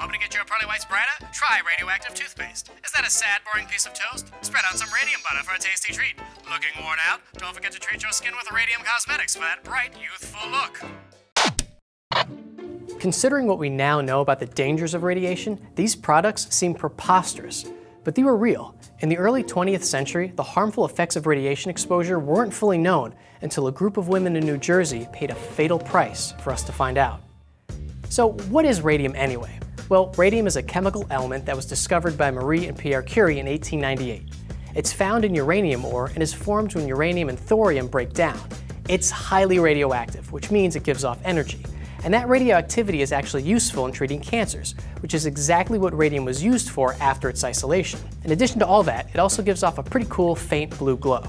Hoping to get you a pearly whites brighter? Try radioactive toothpaste. Is that a sad, boring piece of toast? Spread on some radium butter for a tasty treat. Looking worn out? Don't forget to treat your skin with Radium Cosmetics for that bright, youthful look. Considering what we now know about the dangers of radiation, these products seem preposterous. But they were real. In the early 20th century, the harmful effects of radiation exposure weren't fully known until a group of women in New Jersey paid a fatal price for us to find out. So, what is radium anyway? Well, radium is a chemical element that was discovered by Marie and Pierre Curie in 1898. It's found in uranium ore and is formed when uranium and thorium break down. It's highly radioactive, which means it gives off energy. And that radioactivity is actually useful in treating cancers, which is exactly what radium was used for after its isolation. In addition to all that, it also gives off a pretty cool faint blue glow.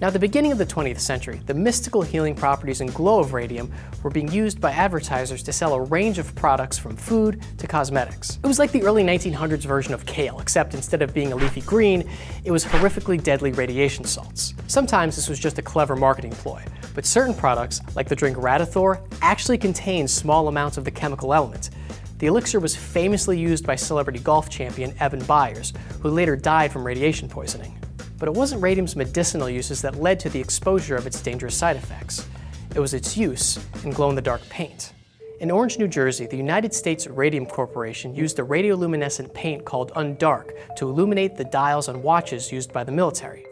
Now, at the beginning of the 20th century, the mystical healing properties and glow of radium were being used by advertisers to sell a range of products from food to cosmetics. It was like the early 1900s version of kale, except instead of being a leafy green, it was horrifically deadly radiation salts. Sometimes this was just a clever marketing ploy, but certain products, like the drink Radithor, actually contain small amounts of the chemical element. The elixir was famously used by celebrity golf champion Eben Byers, who later died from radiation poisoning. But it wasn't radium's medicinal uses that led to the exposure of its dangerous side effects. It was its use in glow-in-the-dark paint. In Orange, New Jersey, the United States Radium Corporation used a radioluminescent paint called Undark to illuminate the dials on watches used by the military.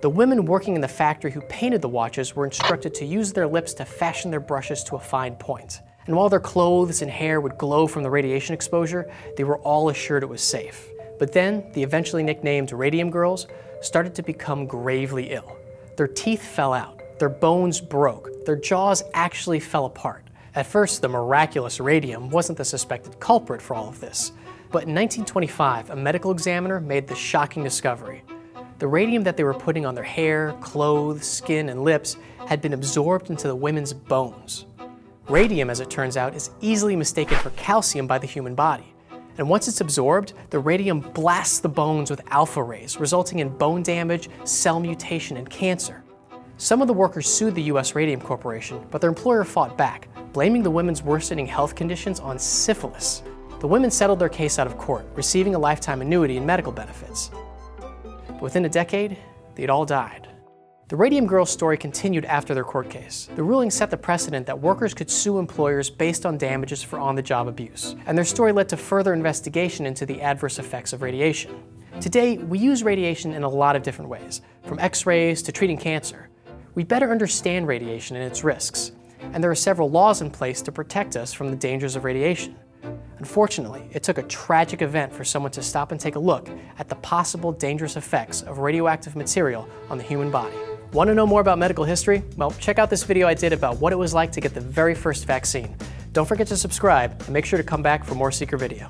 The women working in the factory who painted the watches were instructed to use their lips to fashion their brushes to a fine point. And while their clothes and hair would glow from the radiation exposure, they were all assured it was safe. But then, the eventually nicknamed Radium Girls started to become gravely ill. Their teeth fell out, their bones broke, their jaws actually fell apart. At first, the miraculous radium wasn't the suspected culprit for all of this. But in 1925, a medical examiner made the shocking discovery. The radium that they were putting on their hair, clothes, skin, and lips had been absorbed into the women's bones. Radium, as it turns out, is easily mistaken for calcium by the human body. And once it's absorbed, the radium blasts the bones with alpha rays, resulting in bone damage, cell mutation, and cancer. Some of the workers sued the US Radium Corporation, but their employer fought back, blaming the women's worsening health conditions on syphilis. The women settled their case out of court, receiving a lifetime annuity and medical benefits. But within a decade, they'd all died. The Radium Girls story continued after their court case. The ruling set the precedent that workers could sue employers based on damages for on-the-job abuse, and their story led to further investigation into the adverse effects of radiation. Today, we use radiation in a lot of different ways, from x-rays to treating cancer. We better understand radiation and its risks, and there are several laws in place to protect us from the dangers of radiation. Unfortunately, it took a tragic event for someone to stop and take a look at the possible dangerous effects of radioactive material on the human body. Want to know more about medical history? Well, check out this video I did about what it was like to get the very first vaccine. Don't forget to subscribe and make sure to come back for more Seeker video.